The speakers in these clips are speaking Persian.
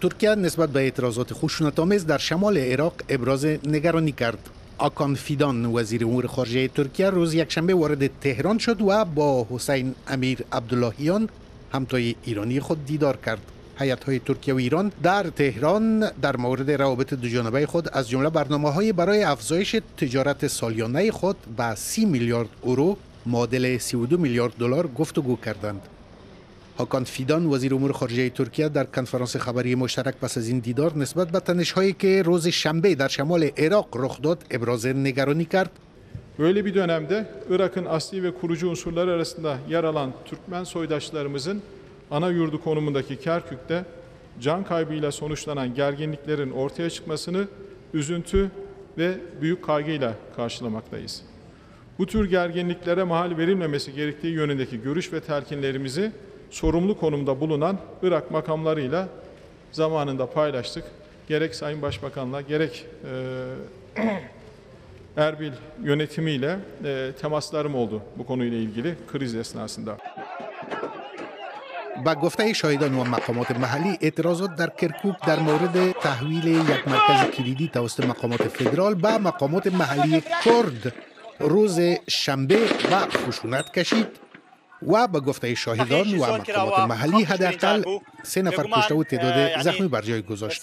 ترکیه نسبت به اعتراضات خشونت‌آمیز در شمال عراق ابراز نگرانی کرد آکان فیدان وزیر امور خارجه ترکیه روز یکشنبه وارد تهران شد و با حسین امیر عبداللهیان همتای ایرانی خود دیدار کرد هیئت های ترکیه و ایران در تهران در مورد روابط دو خود از جمله برنامه های برای افزایش تجارت سالیانه خود به 30 میلیارد اورو معادل 32 میلیارد دلار گفتگو کردند. هاکان فیدان وزیر امور خارجه ترکیه در کنفرانس خبری مشترک پس از این دیدار نسبت به تنش‌هایی که روز شنبه در شمال عراق رخ داد ابراز نگرانی کرد. Böyle bir dönemde Irak'ın asli ve kurucu unsurları arasında yer alan Türkmen soydaşlarımızın ana yurdu konumundaki Kerkük'te can kaybıyla sonuçlanan gerginliklerin ortaya çıkmasını üzüntü ve büyük kaygıyla karşılamaktayız. Bu tür gerginliklere mahal verilmemesi gerektiği yönündeki görüş ve telkinlerimizi sorumlu konumda bulunan Irak makamlarıyla zamanında paylaştık. Gerek Sayın Başbakan'la gerek e, Erbil yönetimiyle e, temaslarım oldu bu konuyla ilgili kriz esnasında. با گفته شاهدان و مقامات محلی اعتراضات در کرکوک در مورد تحویل یک مرکز کلیدی توسط مقامات فدرال به مقامات محلی کرد روز شنبه و خشونت کشید و به گفته شاهدان و مقامات محلی حداقل سه نفر کشته و تعداد زخمی بر جای گذاشت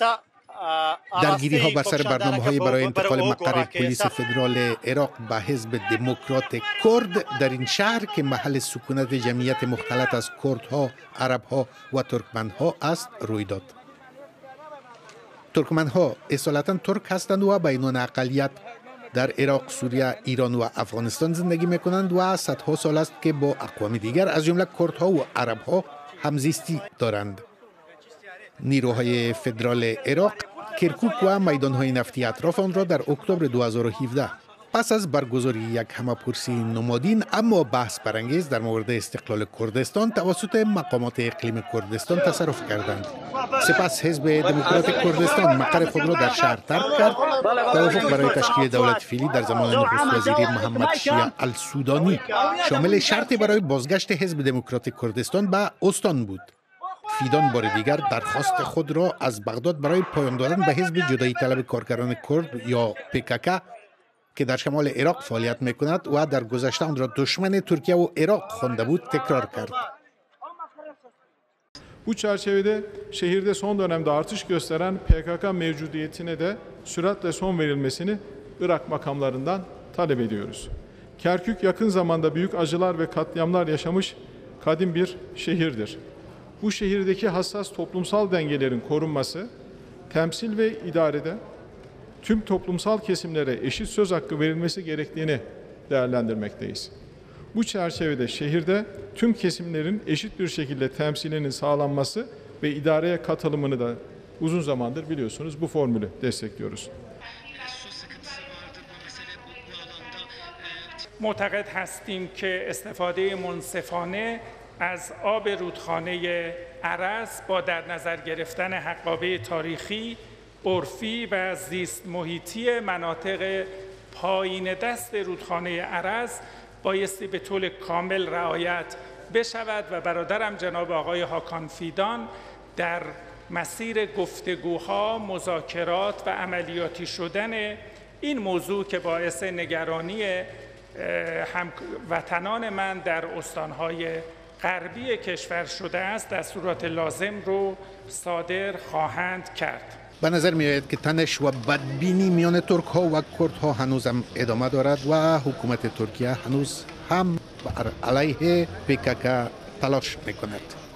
درگیری ها بر سر برنامه های برای انتقال مقر پلیس فدرال عراق به حزب دموکرات کرد در این شهر که محل سکونت جمعیت مختلط از کردها، عربها و ترکمنها است روی داد. ترکمنها اصالتا ترک هستند و بینان اقلیت در عراق، سوریه، ایران و افغانستان زندگی می‌کنند و صدها سال است که با اقوام دیگر از جمله کردها و عربها همزیستی دارند. نیروهای فدرال عراق کرکوک و میدانهای نفتی اطراف آن را در اکتبر 2017 پس از برگزاری یک همهپرسی نمادین اما بحث برانگیز در مورد استقلال کردستان توسط مقامات اقلیم کردستان تصرف کردند. سپس حزب دموکرات کردستان مقر خود را در شهر ترک کرد. توافق برای تشکیل دولت فیلی در زمان نخست وزیری محمد شیع السودانی شامل شرطی برای بازگشت حزب دموکرات کردستان به استان بود. فیدان بار دیگر درخواست خود را از بغداد برای پایان دادن به حزب جدایی طلب کارگران کرد یا پکک که در شمال عراق فعالیت می کند و در گذشته آن را دشمن ترکیه و عراق خوانده بود تکرار کرد. Bu çerçevede şehirde son dönemde artış gösteren PKK mevcudiyetine de süratle son verilmesini Irak makamlarından talep ediyoruz. Kerkük yakın zamanda büyük acılar ve katliamlar yaşamış kadim bir şehirdir. bu şehirdeki hassas toplumsal dengelerin korunması, temsil ve idarede tüm toplumsal kesimlere eşit söz hakkı verilmesi gerektiğini değerlendirmekteyiz. Bu çerçevede şehirde tüm kesimlerin eşit bir şekilde temsilinin sağlanması ve idareye katılımını da uzun zamandır biliyorsunuz bu formülü destekliyoruz. معتقد هستیم که استفاده منصفانه از آب رودخانه عرس با در نظر گرفتن حقابه تاریخی، عرفی و زیست محیطی مناطق پایین دست رودخانه عرس بایستی به طول کامل رعایت بشود و برادرم جناب آقای هاکان فیدان در مسیر گفتگوها، مذاکرات و عملیاتی شدن این موضوع که باعث نگرانی وطنان من در استانهای غربی کشور شده است دستورات لازم رو صادر خواهند کرد. به نظر می آید که تنش و بدبینی میان ترک ها و کرد ها هنوز هم ادامه دارد و حکومت ترکیه هنوز هم بر علیه پکک تلاش می کند